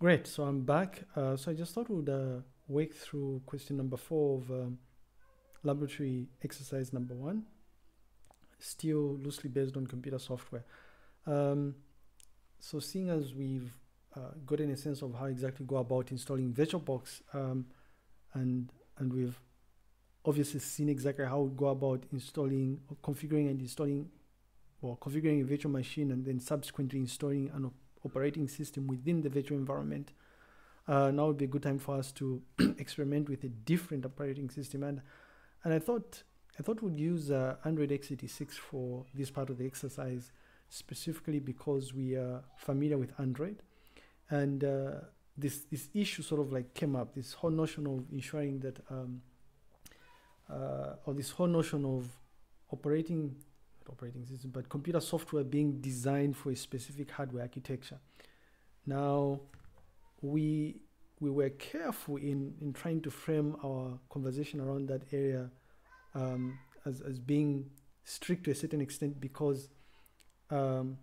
Great, so I'm back. Uh, so I just thought we'd uh, work through question number four of um, laboratory exercise number one, still loosely based on computer software. Um, so seeing as we've uh, gotten a sense of how exactly go about installing VirtualBox um, and and we've obviously seen exactly how we go about installing configuring and installing or configuring a virtual machine and then subsequently installing an operating system within the virtual environment. Uh, now would be a good time for us to experiment with a different operating system. And and I thought I thought we'd use uh, Android x86 for this part of the exercise, specifically because we are familiar with Android, and uh, this this issue sort of like came up. This whole notion of ensuring that, um, uh, or this whole notion of operating operating system, but computer software being designed for a specific hardware architecture. Now, we we were careful in in trying to frame our conversation around that area um, as as being strict to a certain extent because um,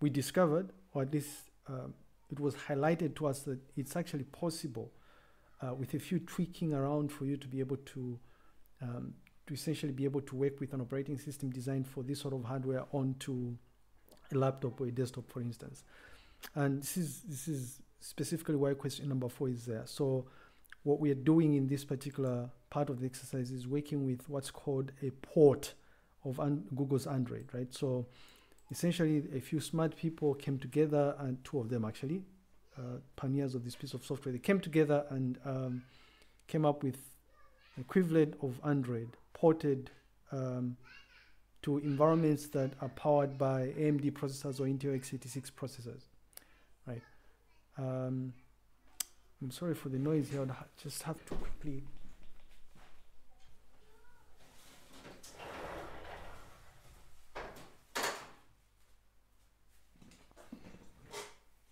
we discovered, or at least um, it was highlighted to us that it's actually possible uh, with a few tweaking around for you to be able to um, to essentially be able to work with an operating system designed for this sort of hardware onto a laptop or a desktop, for instance. And this is this is specifically why question number four is there. So what we are doing in this particular part of the exercise is working with what's called a port of Google's Android, right? So essentially a few smart people came together and two of them actually, uh, pioneers of this piece of software, they came together and um, came up with equivalent of Android ported um, to environments that are powered by AMD processors or Intel x86 processors, right? Um, I'm sorry for the noise here. I just have to quickly.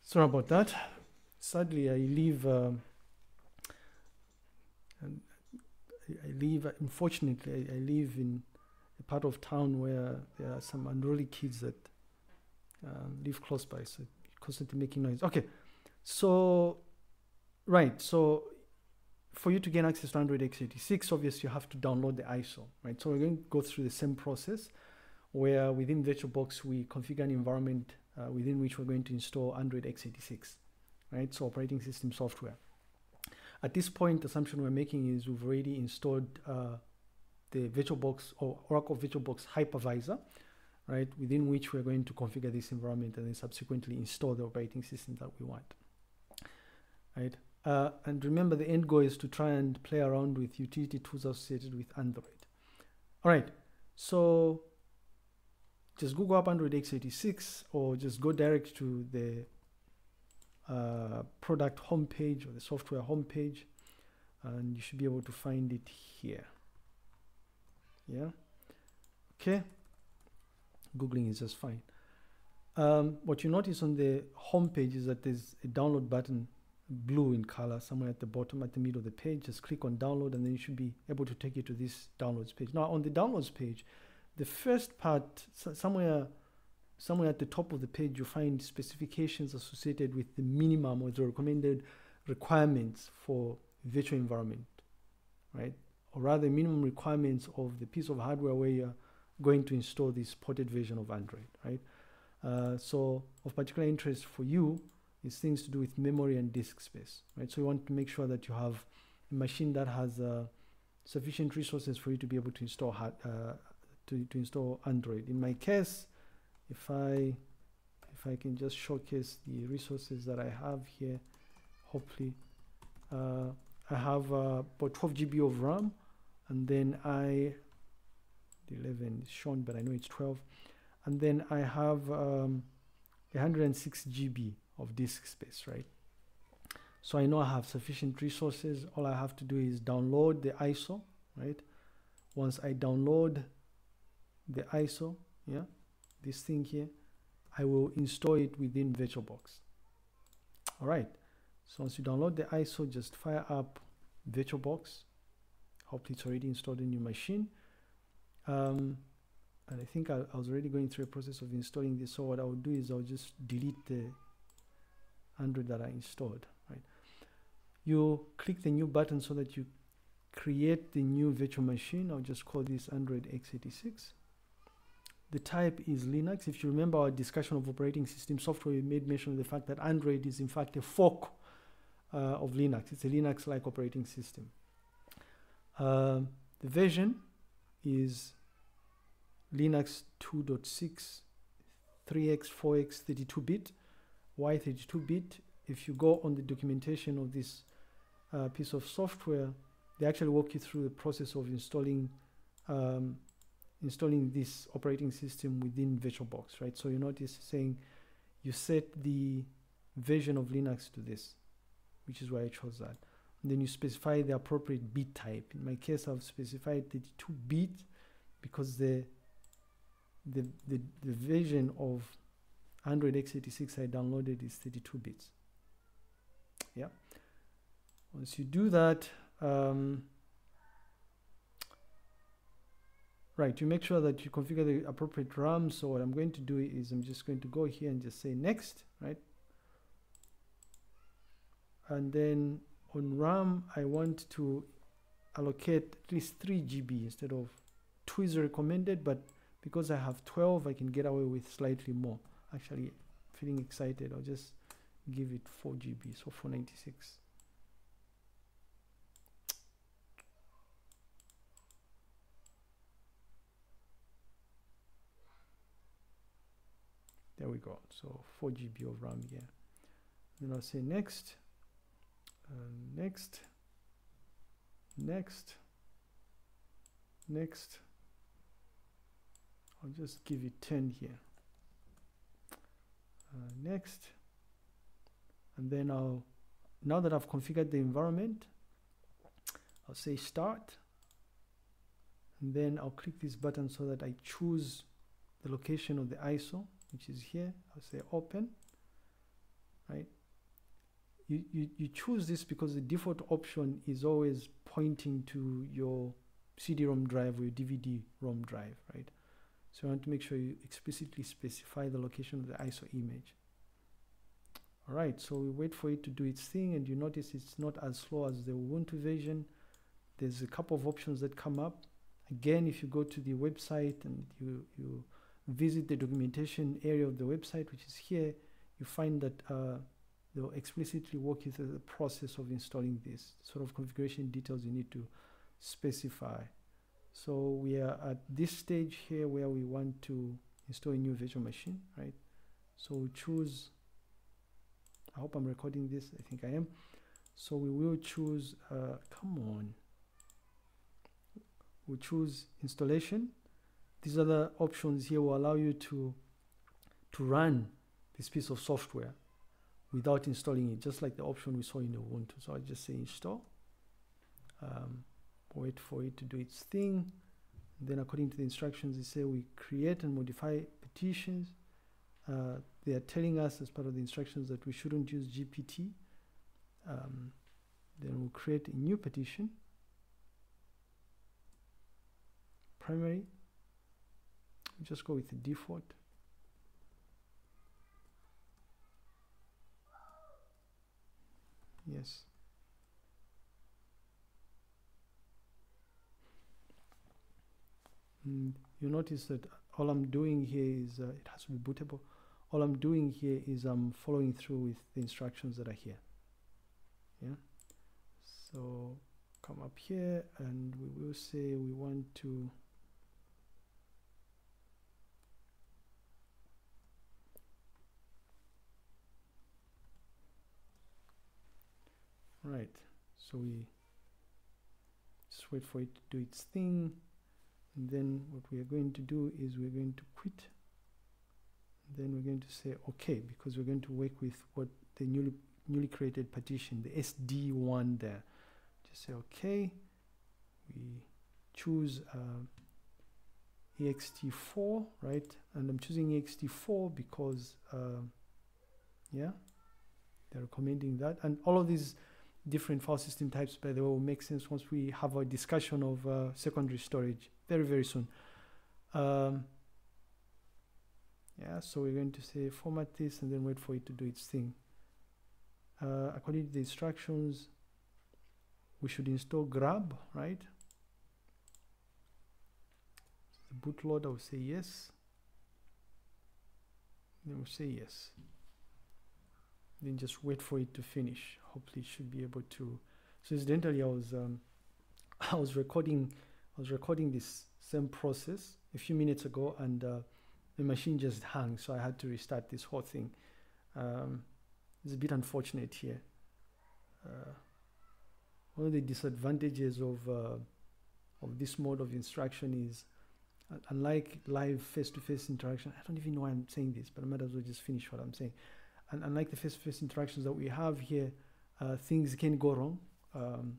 Sorry about that. Sadly, I live. Um, I live, unfortunately, I, I, live in a part of town where there are some unruly kids that um, live close by, so constantly making noise. Okay, so, right, so for you to gain access to Android x86, obviously you have to download the ISO, right? So we're going to go through the same process where within VirtualBox we configure an environment uh, within which we're going to install Android x86, right? So operating system software. At this point, the assumption we're making is we've already installed uh, the VirtualBox or Oracle VirtualBox hypervisor, right, within which we're going to configure this environment and then subsequently install the operating system that we want, right? Uh, and remember, the end goal is to try and play around with utility tools associated with Android. All right, so just Google up Android x86 or just go direct to the uh, product homepage or the software homepage and you should be able to find it here. Yeah? Okay. Googling is just fine. Um, what you notice on the homepage is that there's a download button blue in color somewhere at the bottom at the middle of the page. Just click on download and then you should be able to take you to this downloads page. Now on the downloads page the first part somewhere somewhere at the top of the page, you find specifications associated with the minimum or the recommended requirements for virtual environment, right? Or rather, minimum requirements of the piece of hardware where you're going to install this ported version of Android, right? Uh, so, of particular interest for you is things to do with memory and disk space, right? So, you want to make sure that you have a machine that has uh, sufficient resources for you to be able to install uh, to, to install Android. In my case, if I if I can just showcase the resources that I have here hopefully uh, I have uh, about 12 GB of RAM and then I the 11 is shown but I know it's 12 and then I have um, 106 GB of disk space right? So I know I have sufficient resources. All I have to do is download the ISO right? Once I download the ISO yeah this thing here, I will install it within VirtualBox. All right. So once you download the ISO, just fire up VirtualBox. Hopefully it's already installed in your machine. Um, and I think I, I, was already going through a process of installing this. So what I will do is I'll just delete the Android that I installed, right? You click the new button so that you create the new virtual machine. I'll just call this Android x86. The type is Linux. If you remember our discussion of operating system software, we made mention of the fact that Android is in fact a fork uh, of Linux. It's a Linux-like operating system. Uh, the version is Linux 2.6, 3x, 4x, 32-bit. Why 32-bit? If you go on the documentation of this uh, piece of software, they actually walk you through the process of installing um, installing this operating system within VirtualBox, right? So you notice saying you set the version of Linux to this, which is why I chose that. And then you specify the appropriate bit type. In my case, I've specified 32 bit because the the, the, the version of Android x86 I downloaded is 32 bits. Yeah. Once you do that, um, right, you make sure that you configure the appropriate RAM. So what I'm going to do is I'm just going to go here and just say next, right? And then on RAM, I want to allocate at least 3 GB instead of 2 is recommended, but because I have 12 I can get away with slightly more actually feeling excited I'll just give it 4 GB so 496 we go so 4 GB of RAM here then I'll say next uh, next next next I'll just give it 10 here. Uh, next. And then I'll, now that I've configured the environment, I'll say start. And then I'll click this button so that I choose the location of the ISO, which is here. I'll say open, right? You, you, you choose this because the default option is always pointing to your CD-ROM drive or your DVD-ROM drive, right? So you want to make sure you explicitly specify the location of the ISO image. All right, so we wait for it to do its thing and you notice it's not as slow as the Ubuntu version. There's a couple of options that come up. Again, if you go to the website and you, you visit the documentation area of the website, which is here, you find that uh, they'll explicitly walk you through the process of installing this sort of configuration details you need to specify. So we are at this stage here where we want to install a new virtual machine, right? So we choose, I hope I'm recording this, I think I am. So we will choose, uh, come on, we choose installation. These other options here will allow you to, to run this piece of software without installing it, just like the option we saw in Ubuntu. So I just say install. Um, wait for it to do its thing. Then according to the instructions, they say we create and modify partitions. Uh, they are telling us as part of the instructions that we shouldn't use GPT. Um, then we'll create a new partition. Primary. Just go with the default. Yes. Mm, you notice that all I'm doing here is, uh, it has to be bootable. All I'm doing here is I'm following through with the instructions that are here. Yeah. So come up here and we will say we want to right. So we just wait for it to do its thing. And then what we are going to do is we're going to quit. Then we're going to say okay because we're going to work with what the newly newly created partition the SD1 there. Just say okay we choose uh, ext4 right? And I'm choosing ext4 because uh, yeah they're recommending that. And all of these different file system types by the way will make sense once we have a discussion of uh, secondary storage very very soon. Um, yeah so we're going to say format this and then wait for it to do its thing. Uh, according to the instructions we should install grub right? The bootloader will say yes. Then we'll say yes. Then just wait for it to finish hopefully should be able to. So incidentally i was um, i was recording i was recording this same process a few minutes ago and uh, the machine just hung so i had to restart this whole thing. Um, it's a bit unfortunate here. Uh, one of the disadvantages of uh, of this mode of instruction is uh, unlike live face-to-face interaction i don't even know why i'm saying this but i might as well just finish what i'm saying. And unlike the face-to-face interactions that we have here uh, things can go wrong um,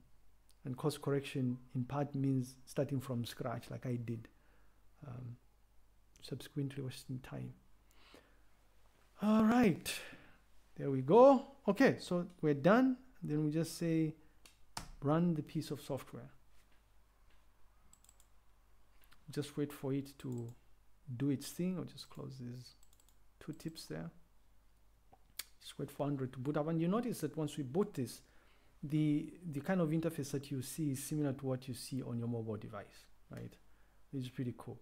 and course correction in part means starting from scratch like i did um, subsequently wasting time. All right there we go. Okay so we're done. Then we just say run the piece of software. Just wait for it to do its thing or just close these two tips there for Android to boot up. And you notice that once we boot this the the kind of interface that you see is similar to what you see on your mobile device right? Which is pretty cool.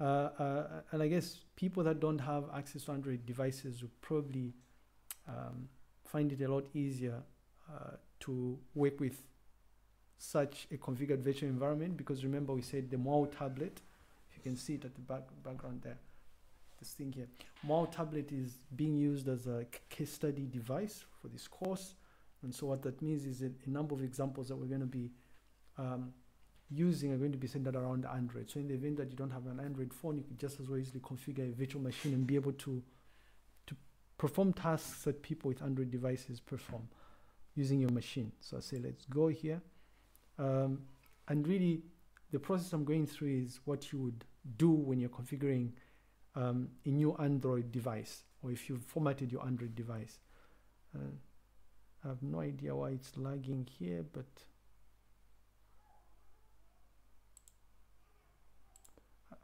Uh, uh, and I guess people that don't have access to Android devices will probably um, find it a lot easier uh, to work with such a configured virtual environment because remember we said the MWOW tablet if you can see it at the back background there this thing here MWOW tablet is being used as a case study device for this course and so what that means is a, number of examples that we're going to be um, using are going to be centered around Android. So in the event that you don't have an Android phone, you can just as well easily configure a virtual machine and be able to to perform tasks that people with Android devices perform using your machine. So I say let's go here. Um, and really the process I'm going through is what you would do when you're configuring um, a new Android device or if you've formatted your Android device. Uh, I have no idea why it's lagging here, but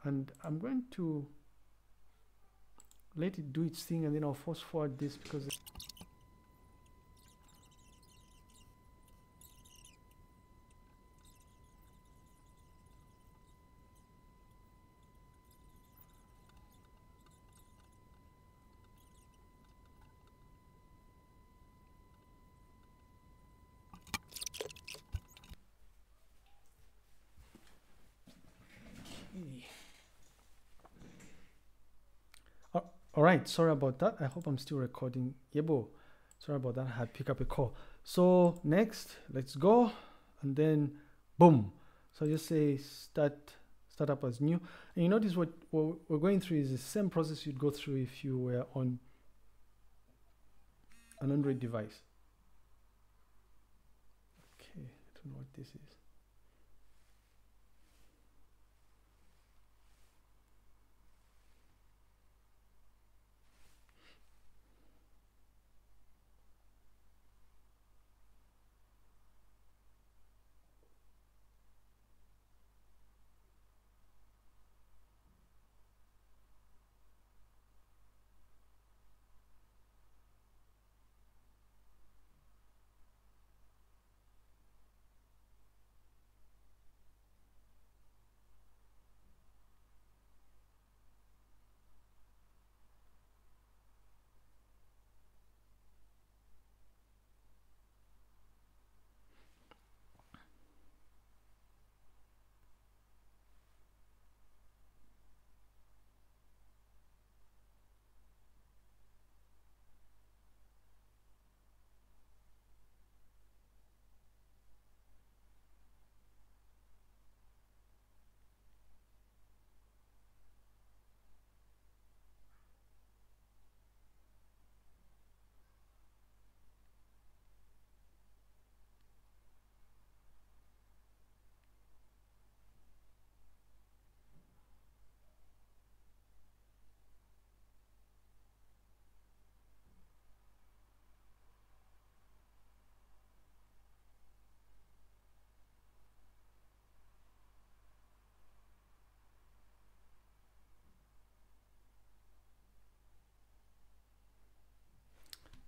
and I'm going to let it do its thing and then I'll force forward this because All right, sorry about that. I hope I'm still recording. Yebo, sorry about that. I had pick up a call. So next, let's go, and then boom. So just say start start up as new. And you notice what, what we're going through is the same process you'd go through if you were on an Android device. Okay, I don't know what this is.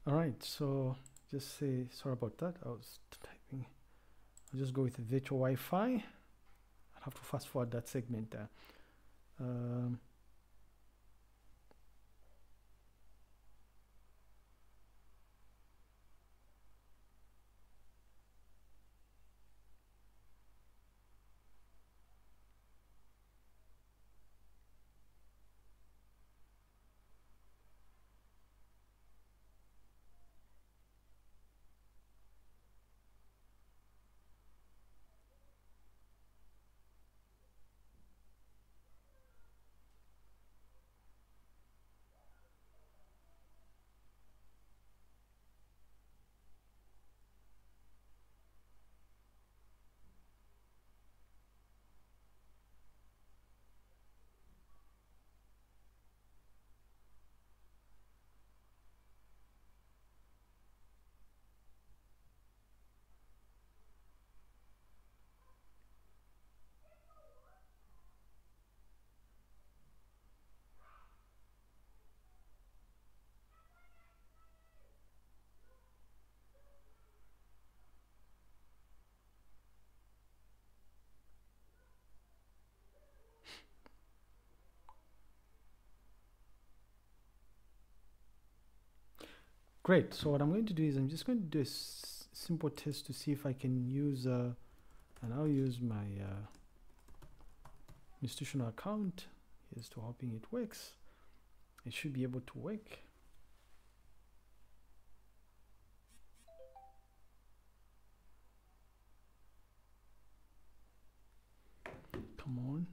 All right so just say sorry about that. I was typing. I'll just go with virtual Wi-Fi. I'll have to fast forward that segment there. Um, Great. So what I'm going to do is I'm just going to do a simple test to see if I can use, uh, and I'll use my uh, institutional account. Here's to hoping it works. It should be able to work. Come on.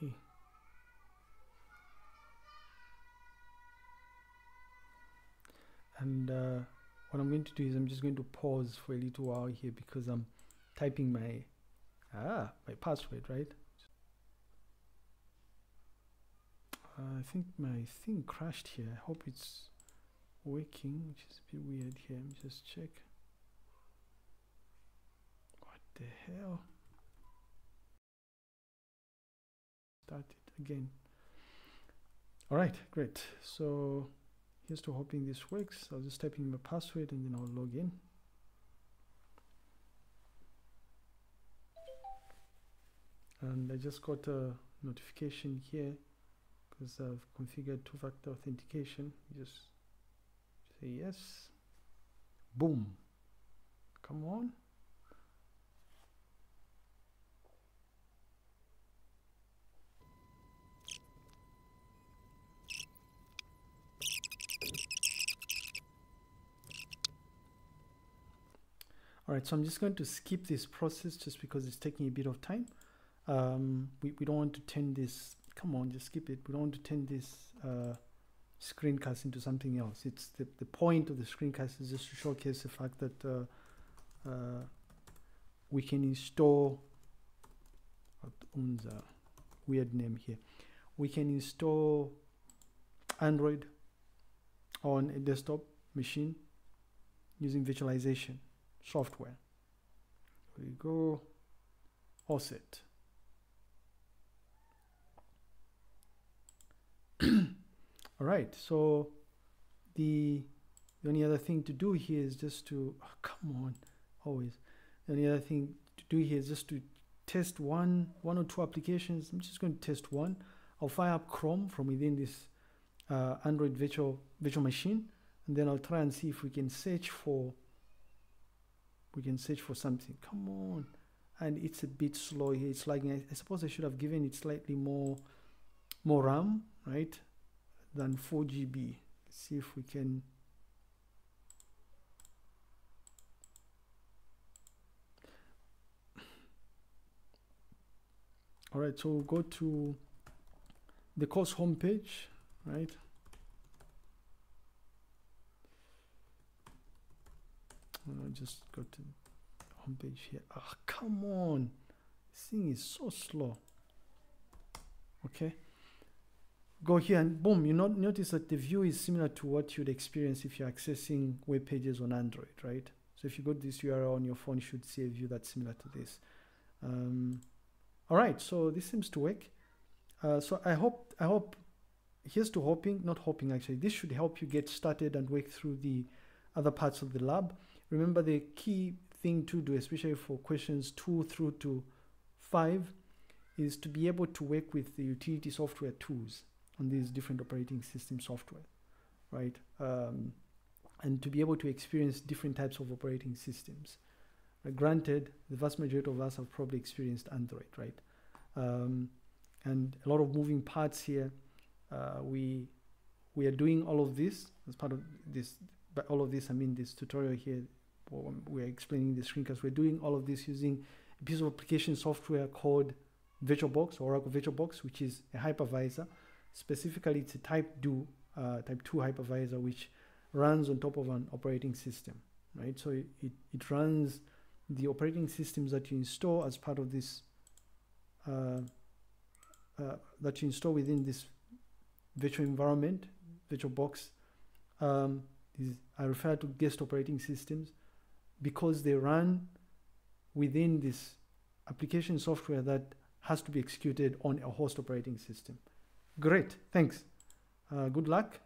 Okay. And uh, what I'm going to do is I'm just going to pause for a little while here because I'm typing my ah my password right. I think my thing crashed here. I hope it's working, which is a bit weird here. Let me just check. What the hell? start it again all right great so here's to hoping this works. I'll just type in my password and then I'll log in. And I just got a notification here because I've configured two-factor authentication. Just say yes. Boom. Come on All right, so I'm just going to skip this process just because it's taking a bit of time. Um, we, we don't want to turn this, come on, just skip it. We don't want to turn this uh, screencast into something else. It's the, the point of the screencast is just to showcase the fact that uh, uh, we can install, unser, weird name here. We can install Android on a desktop machine using virtualization software. We go all set. all right, so the, the only other thing to do here is just to, oh, come on, always. The only other thing to do here is just to test one, one or two applications. I'm just going to test one. I'll fire up Chrome from within this uh, Android virtual virtual machine, and then I'll try and see if we can search for we can search for something. Come on. And it's a bit slow here. It's like I, suppose I should have given it slightly more more RAM right than 4 GB Let's see if we can all right so we'll go to the course homepage right I'll just go to homepage here. Ah, oh, come on. This thing is so slow. Okay. Go here and boom, you not notice that the view is similar to what you'd experience if you're accessing web pages on Android, right? So if you go to this URL on your phone, you should see a view that's similar to this. Um, all right, so this seems to work. Uh, so I hope, I hope, here's to hoping, not hoping actually, this should help you get started and work through the other parts of the lab. Remember the key thing to do, especially for questions two through to five, is to be able to work with the utility software tools on these different operating system software, right? Um, and to be able to experience different types of operating systems. Uh, granted, the vast majority of us have probably experienced Android, right? Um, and a lot of moving parts here. Uh, we we are doing all of this as part of this. By all of this, I mean this tutorial here. We're explaining the screencast. We're doing all of this using a piece of application software called VirtualBox, Oracle VirtualBox, which is a hypervisor. Specifically, it's a Type 2 uh, Type 2 hypervisor, which runs on top of an operating system, right? So it, it runs the operating systems that you install as part of this, uh, uh, that you install within this virtual environment, VirtualBox. Um, I refer to guest operating systems because they run within this application software that has to be executed on a host operating system. Great, thanks. Uh, good luck.